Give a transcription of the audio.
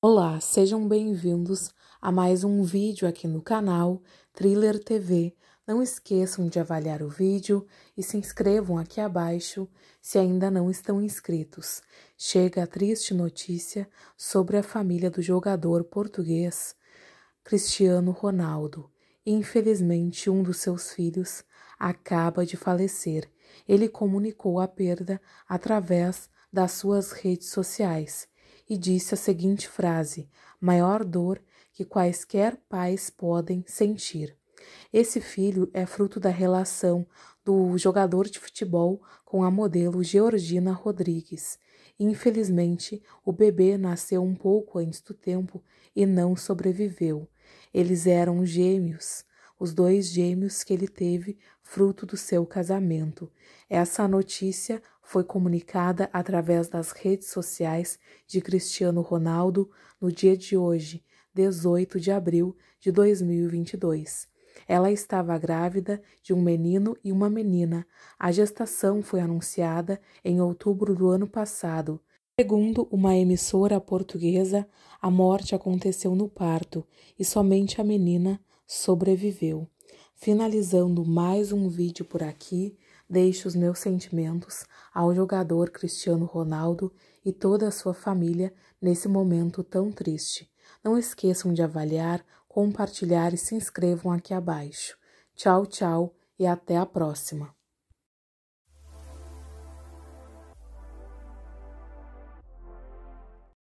Olá, sejam bem-vindos a mais um vídeo aqui no canal Thriller TV. Não esqueçam de avaliar o vídeo e se inscrevam aqui abaixo se ainda não estão inscritos. Chega a triste notícia sobre a família do jogador português Cristiano Ronaldo. Infelizmente, um dos seus filhos acaba de falecer. Ele comunicou a perda através das suas redes sociais e disse a seguinte frase: maior dor que quaisquer pais podem sentir. Esse filho é fruto da relação do jogador de futebol com a modelo Georgina Rodrigues. Infelizmente, o bebê nasceu um pouco antes do tempo e não sobreviveu. Eles eram gêmeos, os dois gêmeos que ele teve fruto do seu casamento. Essa notícia foi comunicada através das redes sociais de Cristiano Ronaldo no dia de hoje, 18 de abril de 2022. Ela estava grávida de um menino e uma menina. A gestação foi anunciada em outubro do ano passado. Segundo uma emissora portuguesa, a morte aconteceu no parto e somente a menina sobreviveu. Finalizando mais um vídeo por aqui, deixo os meus sentimentos ao jogador Cristiano Ronaldo e toda a sua família nesse momento tão triste. Não esqueçam de avaliar, compartilhar e se inscrevam aqui abaixo. Tchau, tchau e até a próxima.